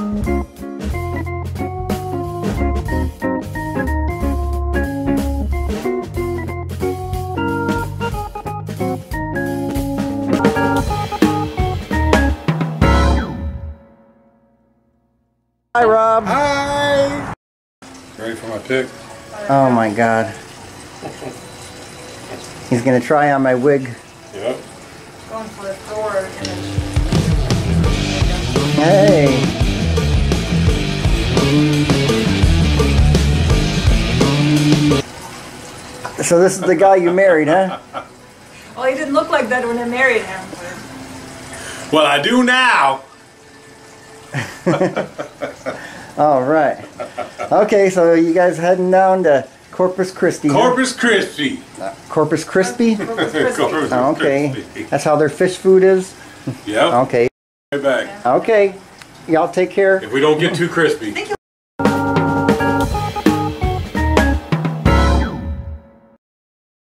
Hi, Rob. Hi! Ready for my pick? Oh my god. He's gonna try on my wig. Yep. Going for a Thor image. Hey. So this is the guy you married, huh? Well, he didn't look like that when I married him. Well, I do now! All right. Okay, so you guys heading down to Corpus Christi. huh? Corpus Christi! Corpus Crispy? Corpus Christi. Corpus Oh, okay. Christi. That's how their fish food is? Yep. Okay. Right back. Okay. Y'all take care. If we don't get too crispy. Thank you.